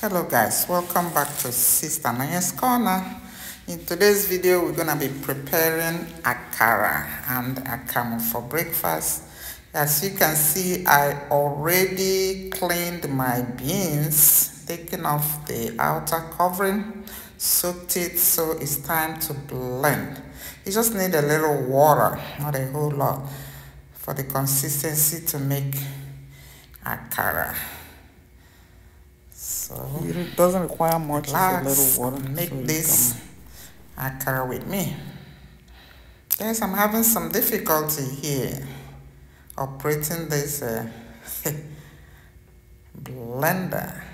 Hello guys, welcome back to Sista Nonye's Corner. In today's video, we're gonna be preparing akara and akamu for breakfast. As you can see, I already cleaned my beans, taking off the outer covering, soaked it, so it's time to blend. You just need a little water, not a whole lot, for the consistency to make akara. So it doesn't require much, relax, a little water. make so this akara with me. Yes, I'm having some difficulty here operating this uh, blender.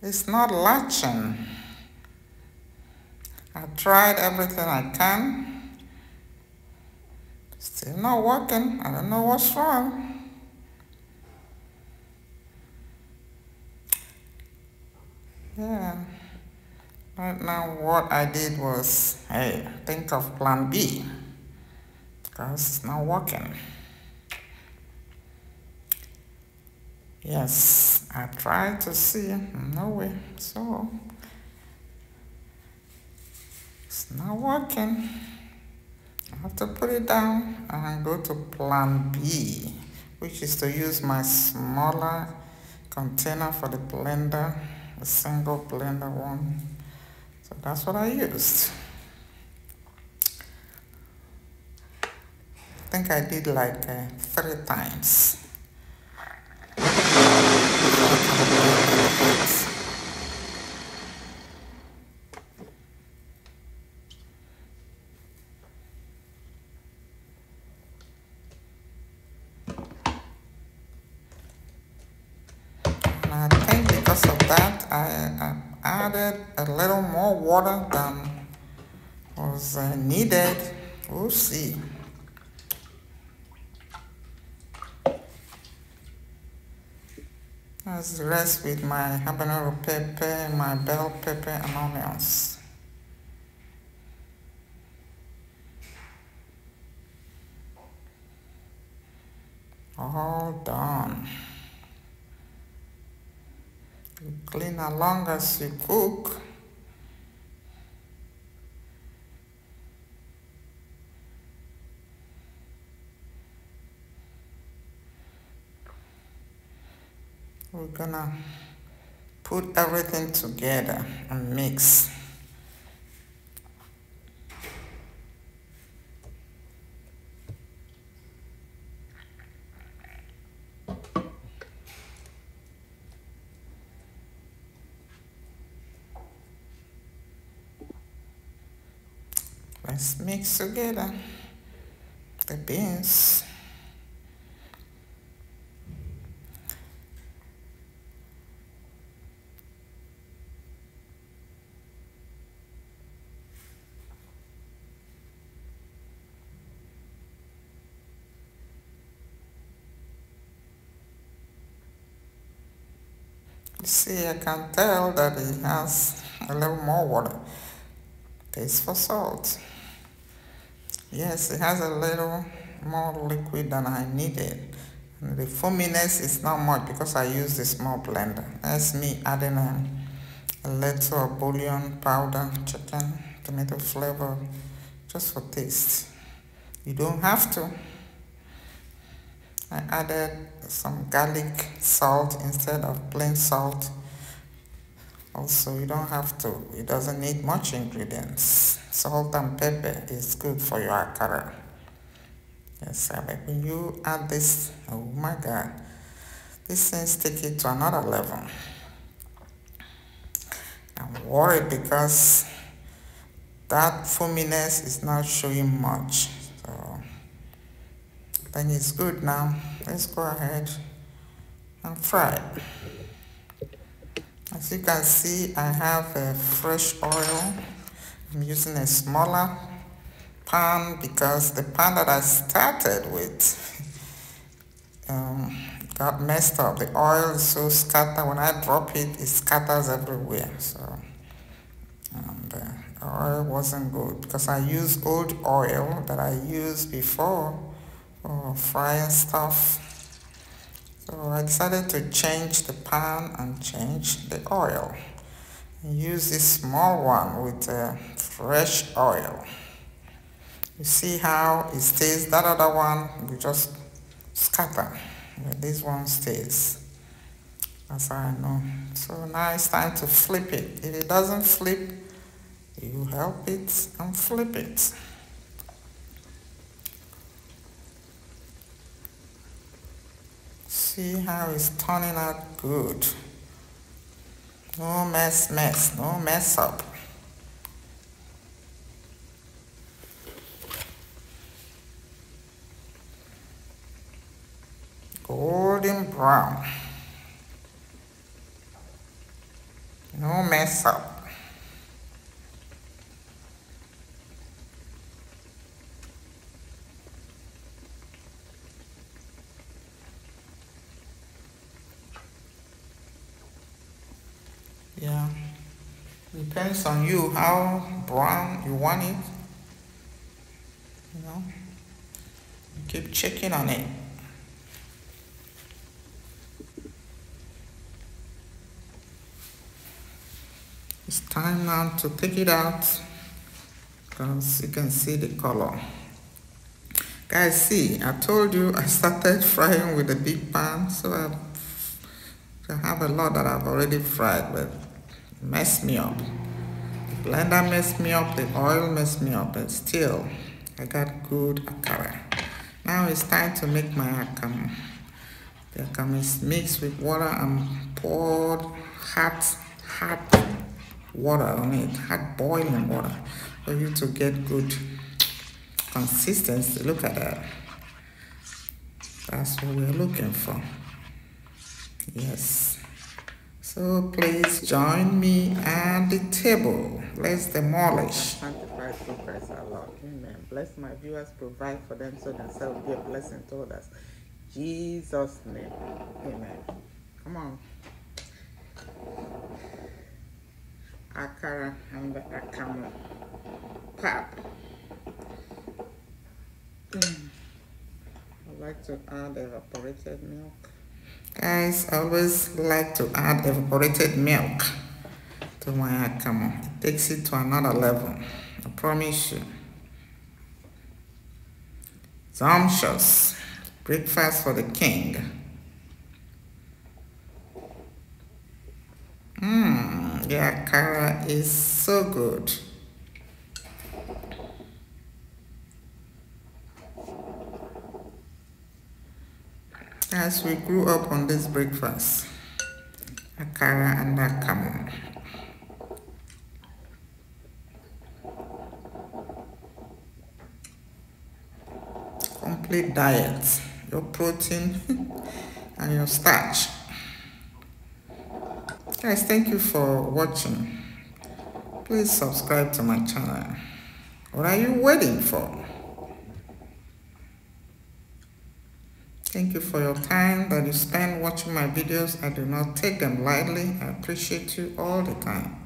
It's not latching. I tried everything I can. Still not working. I don't know what's wrong. Yeah. Right now what I did was, hey, think of plan B. Because it's not working. Yes, I tried to see, no way, so it's not working. I have to put it down and go to plan B, which is to use my smaller container for the blender, a single blender one. So that's what I used. I think I did like uh, three times. And I think because of that, I, added a little more water than was uh, needed. We'll see. That's the rest with my habanero pepper, my bell pepper and onions. All done. Clean along as you cook. We're gonna put everything together and mix. Let's mix together the beans. See, I can tell that it has a little more water. Taste for salt. Yes, it has a little more liquid than I needed. And the foaminess is not much because I use the small blender. That's me adding a, a little bouillon powder, chicken, tomato flavor, just for taste. You don't have to. I added some garlic salt instead of plain salt. Also, you don't have to. It doesn't need much ingredients. Salt and pepper is good for your akara. Yes, when you add this, oh my God, this things take it to another level. I'm worried because that foaminess is not showing much. So I think it's good now. Let's go ahead and fry it. As you can see, I have a fresh oil. I'm using a smaller pan because the pan that I started with um, got messed up. The oil is so scattered. When I drop it, it scatters everywhere. So, and uh, the oil wasn't good because I used old oil that I used before for frying stuff. So I decided to change the pan and change the oil. use this small one with uh, fresh oil. You see how it stays. That other one, you just scatter. But this one stays. That's how I know. So now it's time to flip it. If it doesn't flip, you help it and flip it. See how it's turning out good. No mess, mess, no mess up. Golden brown. No mess up. Yeah. Depends on you how brown you want it. You know. Keep checking on it. It's time now to take it out because you can see the color. Guys, see, I told you I started frying with a big pan, so I, have a lot that I've already fried, but messed me up. The blender messed me up, the oil messed me up, but still, I got good akara. Now it's time to make my akamu. The akamu is mixed with water and poured hot, hot water on it, hot boiling water, for you to get good consistency. Look at that. That's what we're looking for. Yes. So please join me at the table. Let's demolish. Sanctified through Christ our Lord. Amen. Bless my viewers, provide for them so themselves be a blessing to others. Jesus' name. Amen. Come on. Akara and the akamu. Pap. Mm. I like to add evaporated milk. Guys, I always like to add evaporated milk to my akamu. It takes it to another level. I promise you. Sumptuous. Breakfast for the king. Mmm, the akara is so good. As we grew up on this breakfast akara and akamu. Complete diet. Your protein and your starch. Guys thank you for watching. Please subscribe to my channel. What are you waiting for Thank you for your time that you spend watching my videos. I do not take them lightly. I appreciate you all the time.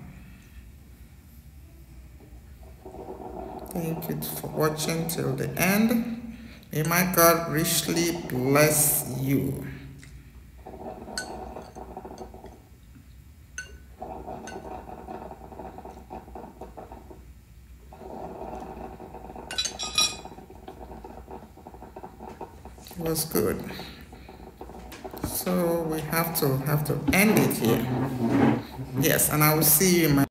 Thank you for watching till the end. May my God richly bless you. Was good. So we have to have to end it here. Yes, and I will see you in my